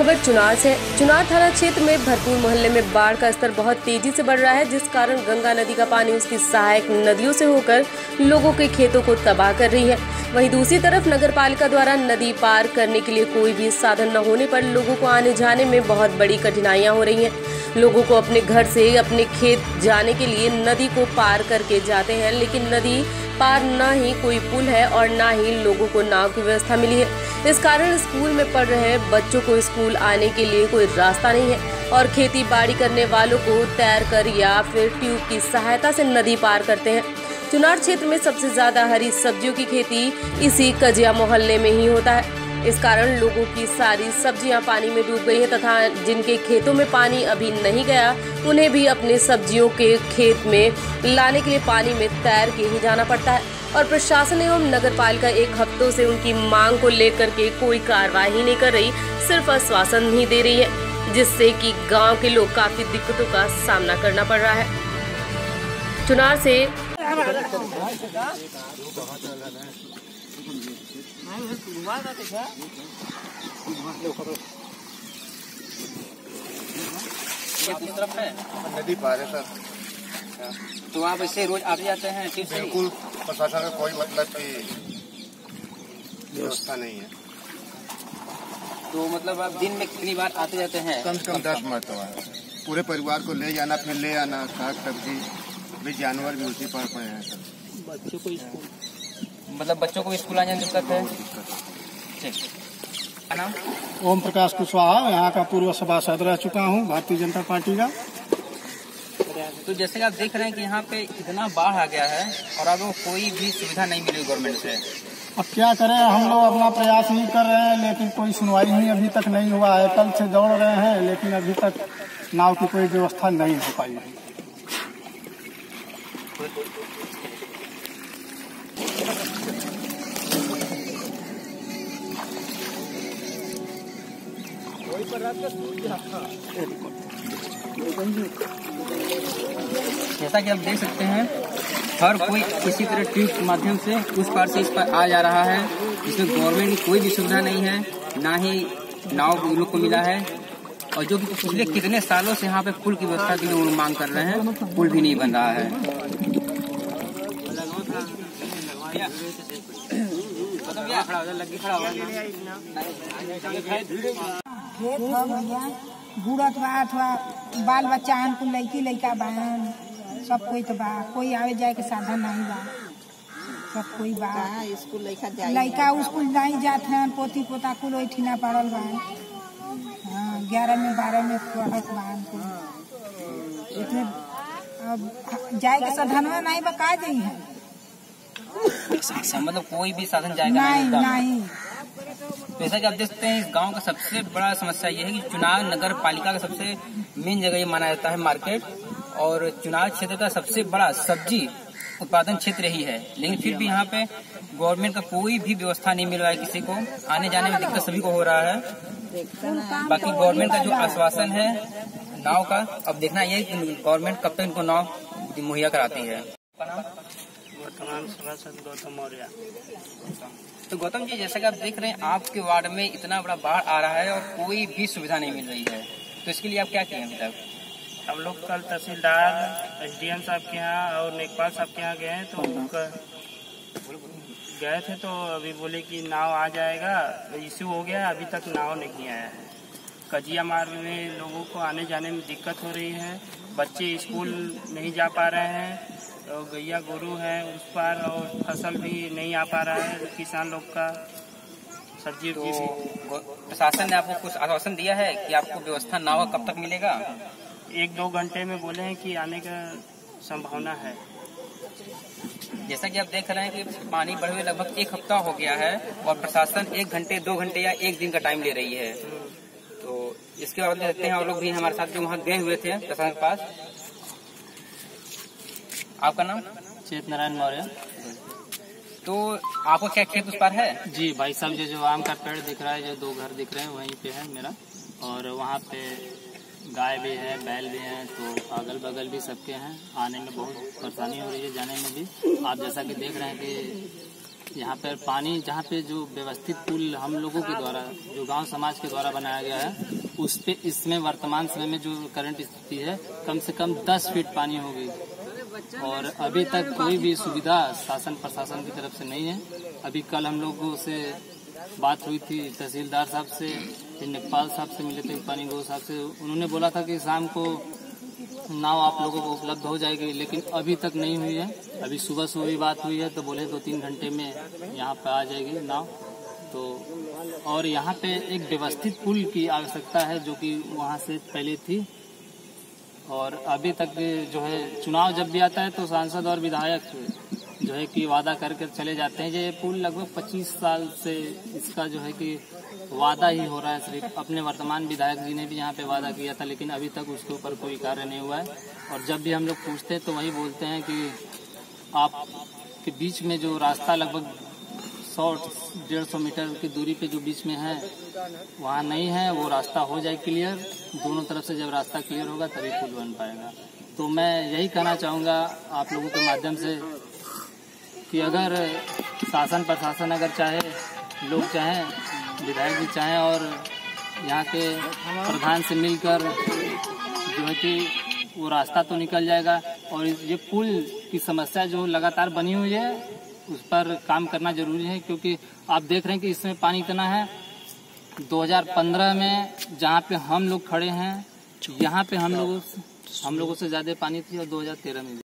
खबर चुनार से। चुनार थाना क्षेत्र में भरपूर मोहल्ले में बाढ़ का स्तर बहुत तेज़ी से बढ़ रहा है, जिस कारण गंगा नदी का पानी उसकी सहायक नदियों से होकर लोगों के खेतों को तबाह कर रही है। वहीं दूसरी तरफ़ नगर पालिका द्वारा नदी पार करने के लिए कोई भी साधन न होने पर लोगों को आने जाने में बहुत बड़ी कठिनाइयाँ हो रही हैं। लोगों को अपने घर से अपने खेत जाने के लिए नदी को पार करके जाते हैं, लेकिन नदी पार न ही कोई पुल है और न ही लोगों को नाव की व्यवस्था मिली है। इस कारण स्कूल में पढ़ रहे बच्चों को स्कूल आने के लिए कोई रास्ता नहीं है और खेती बाड़ी करने वालों को तैर कर या फिर ट्यूब की सहायता से नदी पार करते हैं। चुनार क्षेत्र में सबसे ज़्यादा हरी सब्जियों की खेती इसी कजिया मोहल्ले में ही होता है। इस कारण लोगों की सारी सब्ज़ियाँ पानी में डूब गई है तथा जिनके खेतों में पानी अभी नहीं गया, उन्हें भी अपने सब्जियों के खेत में लाने के लिए पानी में तैर के ही जाना पड़ता है। और प्रशासन एवं नगर पालिका एक हफ्तों से उनकी मांग को लेकर के कोई कार्रवाई नहीं कर रही, सिर्फ़ आश्वासन ही दे रही है, जिससे कि गाँव के लोग काफ़ी दिक्कतों का सामना करना पड़ रहा है। चुनार से ये किस तरफ़ है नदी पार है सर तो आप ऐसे रोज आते जाते हैं बिल्कुल प्रशासन का कोई मतलब की व्यवस्था नहीं है। तो मतलब आप दिन में कितनी बार आते जाते हैं? कम से कम दस मरतबा पूरे परिवार को ले जाना फिर ले आना साग सब्ज़ी भी जानवर भी उसी पर पड़े हैं। सर मतलब बच्चों को स्कूल आने में दिक्कत है? ठीक। नाम? ओम प्रकाश कुशवाहा यहाँ का पूर्व सभासद रह चुका हूँ भारतीय जनता पार्टी का। तो जैसे कि आप देख रहे हैं कि यहाँ पे इतना बाढ़ आ गया है और अब कोई भी सुविधा नहीं मिली गवर्नमेंट से। अब क्या करें हम लोग अपना प्रयास ही कर रहे हैं लेकिन कोई सुनवाई ही अभी तक नहीं हुआ है। कल से दौड़ रहे हैं लेकिन अभी तक नाव की कोई व्यवस्था नहीं हो पाई है। जैसा कि आप देख सकते हैं, हर कोई किसी तरह ट्यूब के माध्यम से उस पार से इस पार आ जा रहा है इसमें गवर्नमेंट की कोई भी सुविधा नहीं है, ना ही नाव उन लोग को मिला है। और जो कि पिछले कितने सालों से यहाँ पे पुल की व्यवस्था के लिए मांग कर रहे हैं, पुल भी नहीं बन रहा है। खेत हो भैया बूढ़त बा अथवा बाल बच्चा हन कुल लड़की लड़का बहन सब कोई तो बा। कोई आवे जाए के साधन नहीं बा। सब कोई बा। स्कूल लड़का स्कूल नहीं जात हैं पोती पोता कुल ओठिना पड़ल बा। हाँ ग्यारह में बारह में पढ़त बा इतने अब जाए के साधनवा नहीं बा का जाई है मतलब कोई भी साधन जाएगा नहीं। नहीं। जैसा कि आप देख सकते हैं, इस गाँव का सबसे बड़ा समस्या ये है कि चुनाव नगर पालिका का सबसे मेन जगह ये माना जाता है मार्केट, और चुनाव क्षेत्र का सबसे बड़ा सब्ज़ी उत्पादन क्षेत्र ही है। लेकिन फिर भी यहाँ पे गवर्नमेंट का कोई भी व्यवस्था नहीं मिल रहा है किसी को। आने जाने में दिक्कत सभी को हो रहा है। बाकी गवर्नमेंट का जो आश्वासन है, नाव का, अब देखना ये है गवर्नमेंट कब तक इनको नाव मुहैया कराती है। वर्तमान सभासद गौतम मौर्य तो गौतम जी जैसा कि आप देख रहे हैं आपके वार्ड में इतना बड़ा बाढ़ आ रहा है और कोई भी सुविधा नहीं मिल रही है। तो इसके लिए आप क्या किए अभी तक हम लोग कल तहसीलदार एस डी एम साहब के यहाँ और नेकपाल साहब के यहाँ गए हैं तो गए थे तो अभी बोले कि नाव आ जाएगा। इश्यू हो गया अभी तक नाव नहीं आया है। कजिया मार्ग में लोगों को आने जाने में दिक्कत हो रही है। बच्चे स्कूल नहीं जा पा रहे हैं। और गैया गोरू है उस पर और फ़सल भी नहीं आ पा रहा है किसान लोग का सब्ज़ी तो प्रशासन ने आपको कुछ आश्वासन दिया है कि आपको व्यवस्था ना हो कब तक मिलेगा? एक दो घंटे में बोले हैं कि आने का संभावना है। जैसा कि आप देख रहे हैं कि पानी बढ़े हुए लगभग एक हफ़्ता हो गया है और प्रशासन एक घंटे दो घंटे या एक दिन का टाइम ले रही है। तो इसके बाद देखते हैं और लोग भी हमारे साथ जो वहाँ गए हुए थे प्रशासन के पास। आपका नाम? चेत नारायण मौर्य। तो आपको क्या खेत उस पर है? जी भाई साहब जो जो आम का पेड़ दिख रहा है जो दो घर दिख रहे हैं वहीं पे है मेरा। और वहाँ पे गाय भी है बैल भी है तो अगल बगल भी सबके हैं। आने में बहुत परेशानी हो रही है जाने में भी। आप जैसा कि देख रहे हैं कि यहाँ पर पानी जहाँ पे जो व्यवस्थित पुल हम लोगों के द्वारा जो गाँव समाज के द्वारा बनाया गया है उस पे इसमें वर्तमान समय में जो करंट स्थिति है कम से कम 10 फीट पानी होगी। और अभी तक कोई भी सुविधा शासन प्रशासन की तरफ़ से नहीं है। अभी कल हम लोगों से बात हुई थी तहसीलदार साहब से फिर नेपाल साहब से मिले थे पानी गो साहब से। उन्होंने बोला था कि शाम को नाव आप लोगों को उपलब्ध हो जाएगी लेकिन अभी तक नहीं हुई है। अभी सुबह सुबह भी बात हुई है तो बोले दो तीन घंटे में यहाँ पर आ जाएगी नाव। तो और यहाँ पे एक व्यवस्थित पुल की आवश्यकता है जो कि वहाँ से पहले थी। और अभी तक जो है चुनाव जब भी आता है तो सांसद और विधायक जो है कि वादा करके चले जाते हैं। ये पुल लगभग 25 साल से इसका जो है कि वादा ही हो रहा है। सिर्फ़ अपने वर्तमान विधायक जी ने भी यहाँ पे वादा किया था, लेकिन अभी तक उसके ऊपर कोई कार्य नहीं हुआ है। और जब भी हम लोग पूछते हैं तो वही बोलते हैं कि आप के बीच में जो रास्ता लगभग सौ डेढ़ सौ मीटर की दूरी पे जो बीच में है, वहाँ नहीं है, वो रास्ता हो जाए क्लियर। दोनों तरफ़ से जब रास्ता क्लियर होगा, तभी पुल बन पाएगा। तो मैं यही कहना चाहूँगा आप लोगों के माध्यम से कि अगर शासन प्रशासन अगर चाहे, लोग चाहें, विधायक भी चाहें और यहाँ के प्रधान से मिलकर जो है कि वो रास्ता तो निकल जाएगा और ये पुल की समस्या जो लगातार बनी हुई है उस पर काम करना ज़रूरी है क्योंकि आप देख रहे हैं कि इसमें पानी इतना है। 2015 में जहाँ पे हम लोग खड़े हैं यहाँ पे हम लोगों हम लोगों से ज़्यादा पानी थी और 2013 में